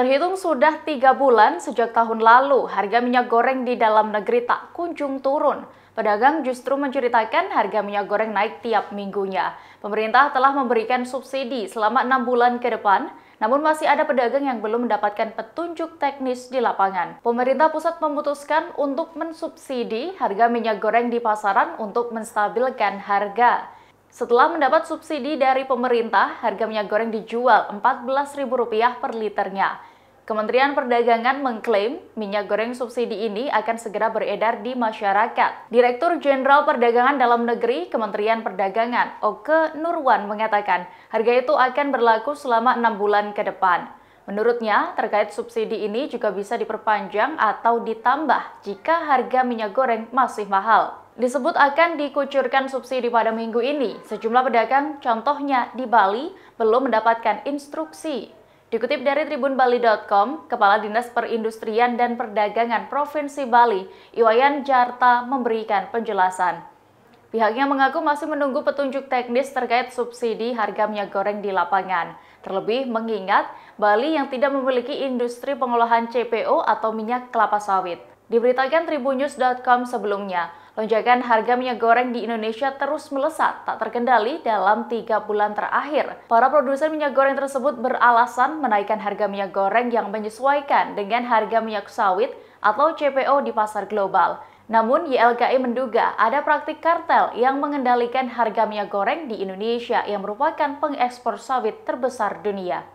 Terhitung sudah tiga bulan sejak tahun lalu, harga minyak goreng di dalam negeri tak kunjung turun. Pedagang justru menceritakan harga minyak goreng naik tiap minggunya. Pemerintah telah memberikan subsidi selama enam bulan ke depan, namun masih ada pedagang yang belum mendapatkan petunjuk teknis di lapangan. Pemerintah pusat memutuskan untuk mensubsidi harga minyak goreng di pasaran untuk menstabilkan harga. Setelah mendapat subsidi dari pemerintah, harga minyak goreng dijual Rp14.000 per liternya. Kementerian Perdagangan mengklaim minyak goreng subsidi ini akan segera beredar di masyarakat. Direktur Jenderal Perdagangan Dalam Negeri Kementerian Perdagangan, Oke Nurwan mengatakan harga itu akan berlaku selama enam bulan ke depan. Menurutnya, terkait subsidi ini juga bisa diperpanjang atau ditambah jika harga minyak goreng masih mahal. Disebut akan dikucurkan subsidi pada minggu ini. Sejumlah pedagang, contohnya di Bali, belum mendapatkan instruksi. Dikutip dari tribunbali.com, Kepala Dinas Perindustrian dan Perdagangan Provinsi Bali, Iwayan Jarta memberikan penjelasan. Pihaknya mengaku masih menunggu petunjuk teknis terkait subsidi harga minyak goreng di lapangan. Terlebih mengingat Bali yang tidak memiliki industri pengolahan CPO atau minyak kelapa sawit. Diberitakan tribunnews.com sebelumnya, Lonjakan harga minyak goreng di Indonesia terus melesat, tak terkendali dalam tiga bulan terakhir. Para produsen minyak goreng tersebut beralasan menaikkan harga minyak goreng yang menyesuaikan dengan harga minyak sawit atau CPO di pasar global. Namun, YLKI menduga ada praktik kartel yang mengendalikan harga minyak goreng di Indonesia yang merupakan pengekspor sawit terbesar dunia.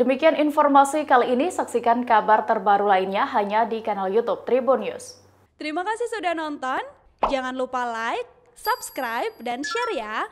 Demikian informasi kali ini, saksikan kabar terbaru lainnya hanya di kanal YouTube Tribun News. Terima kasih sudah nonton, jangan lupa like, subscribe, dan share ya!